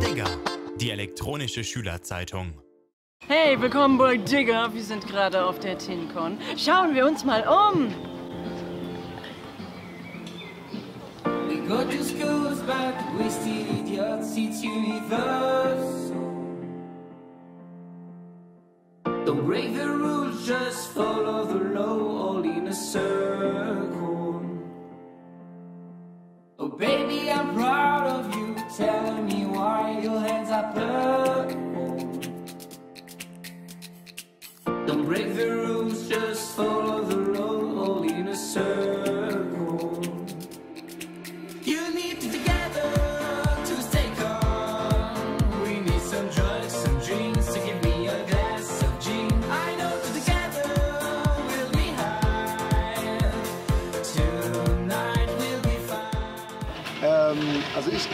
Digger, die elektronische Schülerzeitung. Hey, willkommen bei Digger. Wir sind gerade auf der TinCon. Schauen wir uns mal um. We go to schools, but wasted idiots, it's universal. Don't break the rules, just follow the law, circle. Oh, baby, I'm proud of you. Tell me why your hands are purple. Don't break the rules, just follow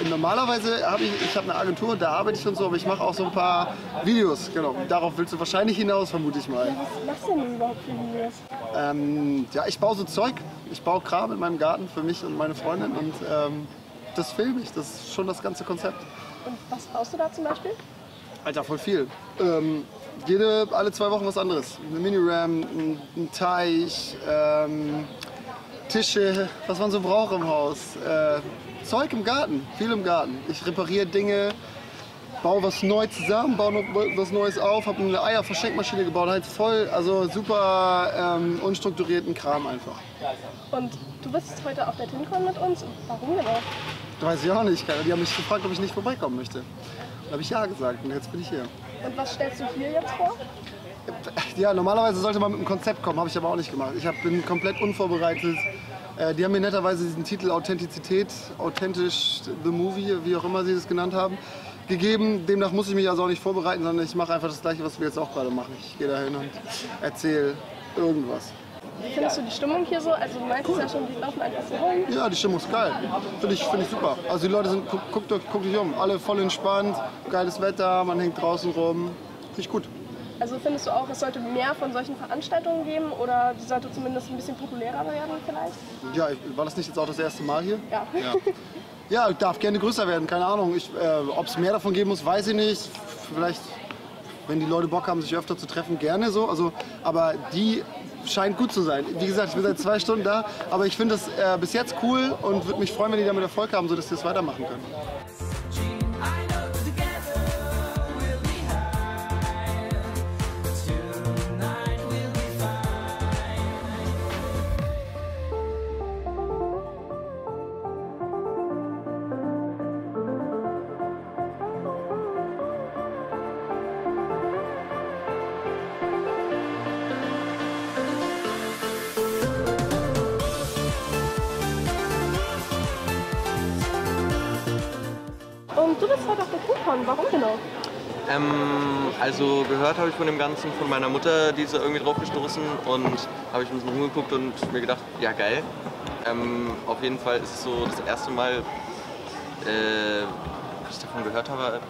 ich normalerweise habe ich, ich habe eine Agentur, da arbeite ich und so, aber ich mache auch so ein paar Videos. Genau. Darauf willst du wahrscheinlich hinaus, vermute ich mal. Was machst du denn überhaupt für Videos? Ähm, ja, ich baue so Zeug. Ich baue Kram in meinem Garten für mich und meine Freundin und ähm, das filme ich. Das ist schon das ganze Konzept. Und was baust du da zum Beispiel? Alter, voll viel. Ähm, jede, alle zwei Wochen was anderes. Eine Mini-Ram, ein, ein Teich, ähm, Tische, was man so braucht im Haus. Äh, Zeug im Garten, viel im Garten. Ich repariere Dinge, baue was neu zusammen, baue noch was Neues auf, habe eine Eierverschenkmaschine gebaut, halt voll, also super ähm, unstrukturierten Kram einfach. Und du bist heute auf der TinCon mit uns. Warum genau? Weiß ich auch nicht, die haben mich gefragt, ob ich nicht vorbeikommen möchte. Da habe ich ja gesagt und jetzt bin ich hier. Und was stellst du hier jetzt vor? Ja, normalerweise sollte man mit einem Konzept kommen, habe ich aber auch nicht gemacht. Ich hab, bin komplett unvorbereitet. Äh, die haben mir netterweise diesen Titel Authentizität, authentisch The Movie, wie auch immer sie das genannt haben, gegeben. Demnach muss ich mich also auch nicht vorbereiten, sondern ich mache einfach das Gleiche, was wir jetzt auch gerade machen. Ich gehe dahin und erzähle irgendwas. Wie findest du die Stimmung hier so? Also du meintest ja schon, die laufen einfach so rum. Ja, die Stimmung ist geil. Finde ich, find ich super. Also die Leute sind, guck, guckt, euch- guckt euch um, alle voll entspannt, geiles Wetter, man hängt draußen rum. Finde ich gut. Also findest du auch, es sollte mehr von solchen Veranstaltungen geben oder die sollte zumindest ein bisschen populärer werden vielleicht? Ja, ich- war das nicht jetzt auch das erste Mal hier? Ja. Ja. Ja, darf gerne größer werden, keine Ahnung. Ich, äh, Ob es mehr davon geben muss, weiß ich nicht. Vielleicht, wenn die Leute Bock haben, sich öfter zu treffen, gerne so. Also, aber die scheint gut zu sein. Wie gesagt, ich bin seit zwei Stunden da, aber ich finde das äh, bis jetzt cool und würde mich freuen, wenn die damit Erfolg haben, sodass die das weitermachen können. Du bist heute auf der TinCon. Warum genau? Ähm, also gehört habe ich von dem Ganzen von meiner Mutter, die ist irgendwie drauf gestoßen und habe ich ein bisschen rumgeguckt und mir gedacht, ja geil. Ähm, auf jeden Fall ist es so das erste Mal, äh, dass ich davon gehört habe,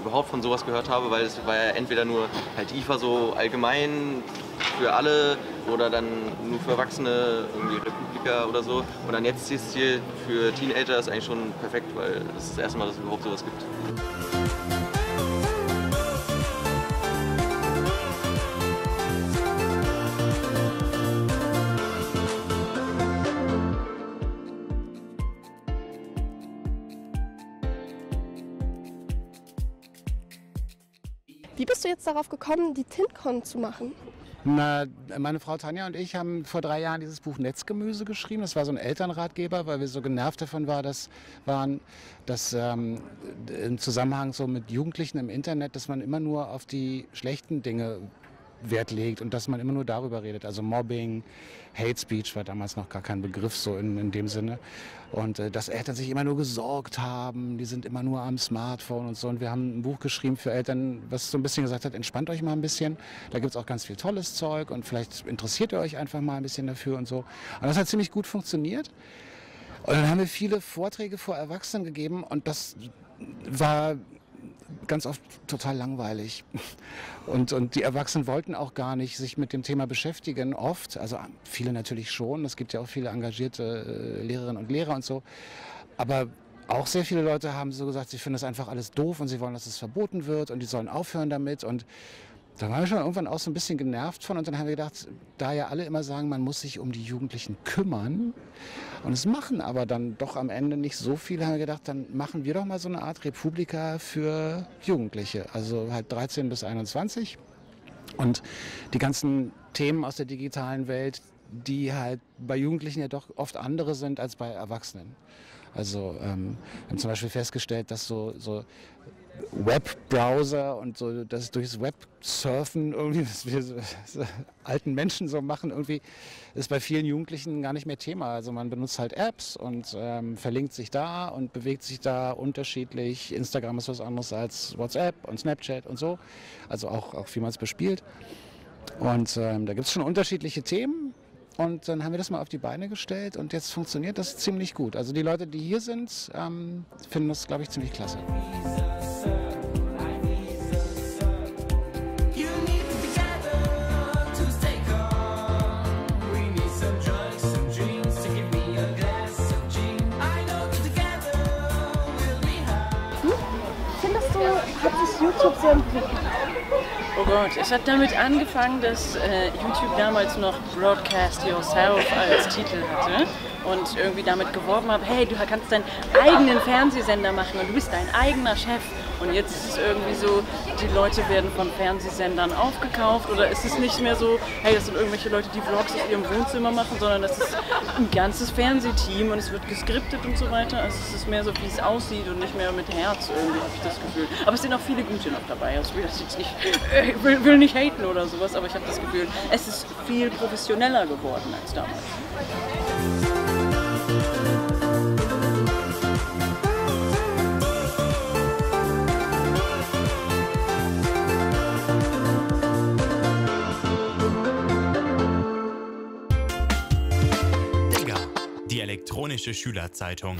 überhaupt von sowas gehört habe, weil es war ja entweder nur halt IFA so allgemein für alle oder dann nur für Erwachsene, irgendwie Republika oder so. Und dann jetzt dieses Ziel für Teenager ist eigentlich schon perfekt, weil das ist das erste Mal, dass es überhaupt sowas gibt. Wie bist du jetzt darauf gekommen, die TinCon zu machen? Na, meine Frau Tanja und ich haben vor drei Jahren dieses Buch Netzgemüse geschrieben. Das war so ein Elternratgeber, weil wir so genervt davon war, dass, waren, dass ähm, im Zusammenhang so mit Jugendlichen im Internet, dass man immer nur auf die schlechten Dinge Wert legt und dass man immer nur darüber redet. Also Mobbing, Hate Speech war damals noch gar kein Begriff so in, in dem Sinne. Und äh, dass Eltern sich immer nur gesorgt haben, die sind immer nur am Smartphone und so. Und wir haben ein Buch geschrieben für Eltern, was so ein bisschen gesagt hat, entspannt euch mal ein bisschen. Da gibt es auch ganz viel tolles Zeug und vielleicht interessiert ihr euch einfach mal ein bisschen dafür und so. Und das hat ziemlich gut funktioniert. Und dann haben wir viele Vorträge vor Erwachsenen gegeben und das war ganz oft total langweilig. Und, und die Erwachsenen wollten auch gar nicht sich mit dem Thema beschäftigen, oft. Also viele natürlich schon. Es gibt ja auch viele engagierte äh, Lehrerinnen und Lehrer und so. Aber auch sehr viele Leute haben so gesagt, sie finden das einfach alles doof und sie wollen, dass es verboten wird und die sollen aufhören damit. Und da waren wir schon irgendwann auch so ein bisschen genervt von und dann haben wir gedacht, da ja alle immer sagen, man muss sich um die Jugendlichen kümmern und es machen aber dann doch am Ende nicht so viele, haben wir gedacht, dann machen wir doch mal so eine Art Republika für Jugendliche, also halt 13 bis 21 und die ganzen Themen aus der digitalen Welt, die halt bei Jugendlichen ja doch oft andere sind als bei Erwachsenen. Also ähm, wir haben zum Beispiel festgestellt, dass so, so Webbrowser und so das durchs Web surfen irgendwie, was wir so, so alten Menschen so machen, irgendwie ist bei vielen Jugendlichen gar nicht mehr Thema. Also man benutzt halt Apps und ähm, verlinkt sich da und bewegt sich da unterschiedlich. Instagram ist was anderes als WhatsApp und Snapchat und so. Also auch, auch vielmals bespielt. Und ähm, da gibt es schon unterschiedliche Themen. Und dann haben wir das mal auf die Beine gestellt und jetzt funktioniert das ziemlich gut. Also die Leute, die hier sind, ähm, finden das, glaube ich, ziemlich klasse. YouTube sehr entwickelt? Oh Gott, es hat damit angefangen, dass äh, YouTube damals noch Broadcast Yourself als Titel hatte und irgendwie damit geworben hat, hey, du kannst deinen eigenen Fernsehsender machen und du bist dein eigener Chef. Und jetzt ist es irgendwie so, die Leute werden von Fernsehsendern aufgekauft oder ist es nicht mehr so, hey, das sind irgendwelche Leute, die Vlogs aus ihrem Wohnzimmer machen, sondern das ist ein ganzes Fernsehteam und es wird geskriptet und so weiter. Also es ist mehr so, wie es aussieht und nicht mehr mit Herz irgendwie, habe ich das Gefühl. Aber es sind auch viele gute noch dabei. Also ich will das jetzt nicht, ich will, will nicht haten oder sowas, aber ich habe das Gefühl, es ist viel professioneller geworden als damals. Elektronische Schülerzeitung.